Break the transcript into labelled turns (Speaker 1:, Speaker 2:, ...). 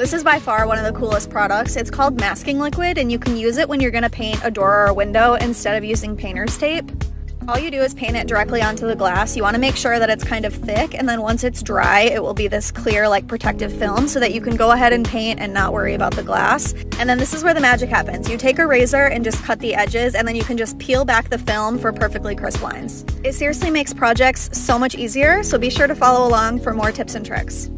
Speaker 1: This is by far one of the coolest products. It's called masking liquid and you can use it when you're gonna paint a door or a window instead of using painter's tape. All you do is paint it directly onto the glass. You wanna make sure that it's kind of thick and then once it's dry, it will be this clear like protective film so that you can go ahead and paint and not worry about the glass. And then this is where the magic happens. You take a razor and just cut the edges and then you can just peel back the film for perfectly crisp lines. It seriously makes projects so much easier, so be sure to follow along for more tips and tricks.